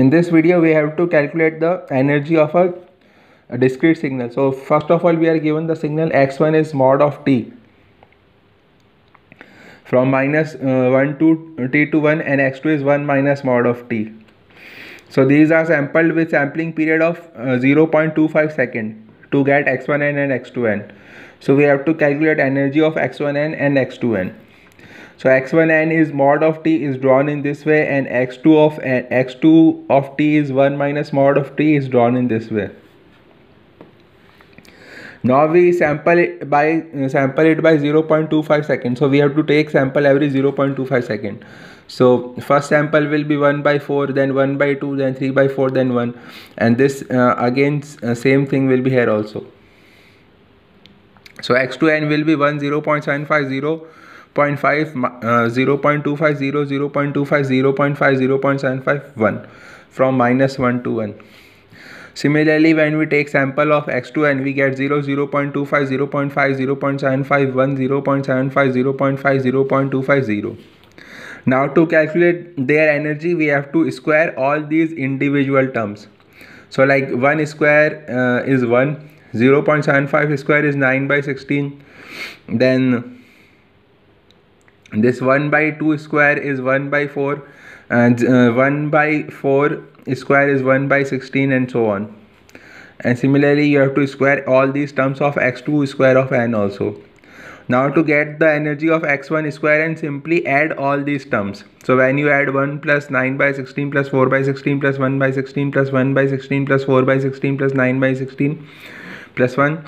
in this video we have to calculate the energy of a, a discrete signal. So first of all we are given the signal x1 is mod of t. From minus, uh, 1 to t to 1 and x2 is 1 minus mod of t. So these are sampled with sampling period of uh, 0.25 second to get x1n and x2n so we have to calculate energy of x1n and x2n so x1n is mod of t is drawn in this way and x2 of x2 of t is 1 minus mod of t is drawn in this way. Now we sample it by sample it by 0.25 seconds. So we have to take sample every 0.25 second. So first sample will be 1 by 4 then 1 by 2 then 3 by 4 then 1 and this uh, again uh, same thing will be here also. So x2n will be 1 0.750 0 0.5 uh, 0 0.25 0 0 0.25 0 0.5 0 0.75 1 from minus 1 to 1 Similarly, when we take sample of x2 and we get 0, 0 0.25, 0 0.5, 0 0.75, 1, 0 0.75, 0 0.5, 0 0.25, 0. Now to calculate their energy, we have to square all these individual terms. So like 1 square uh, is 1, 0 0.75 square is 9 by 16. Then this 1 by 2 square is 1 by 4 and uh, 1 by 4 square is 1 by 16 and so on. And similarly you have to square all these terms of x2 square of n also. Now to get the energy of x1 square and simply add all these terms. So when you add 1 plus 9 by 16 plus 4 by 16 plus 1 by 16 plus 1 by 16 plus 4 by 16 plus 9 by 16 plus 1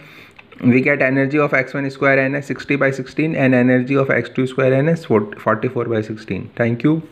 we get energy of x1 square n as 60 by 16 and energy of x2 square n as 44 by 16 thank you